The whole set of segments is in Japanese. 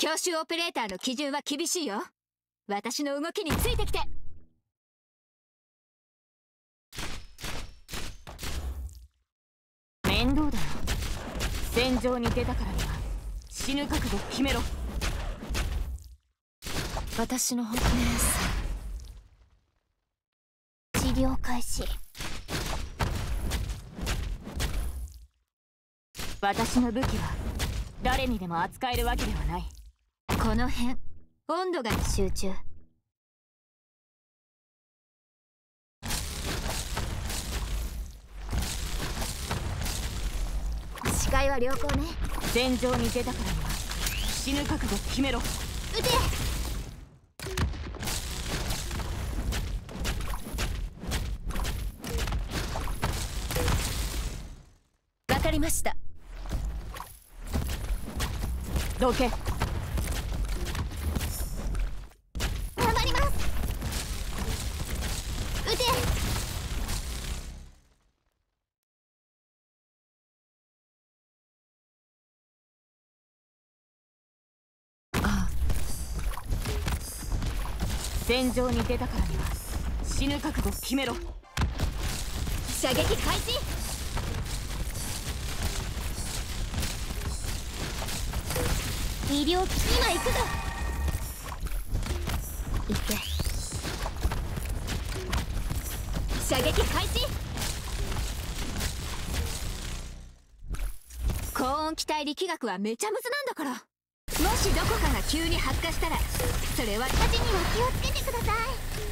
教習オペレーターの基準は厳しいよ。私の動きについてきて。面倒だよ戦場に出たからには。死ぬ覚悟決めろ。私の本命治療開始。私の武器は誰にでも扱えるわけではないこの辺。温度が集中。視界は良好ね。戦場に出たからには死ぬ覚悟決めろ。撃て！わかりました。どけ戦場に出たからには死ぬ覚悟決めろ。射撃開始。医療機器今行くぞ。いて射撃開始。高温気体力学はめちゃむずなんだから。もしどこかが急に発火したらそれは火事には気をつけてください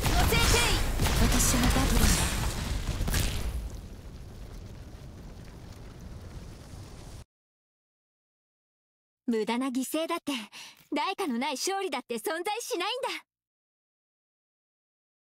ご先生私はダブルだ無駄な犠牲だって代価のない勝利だって存在しないんだ。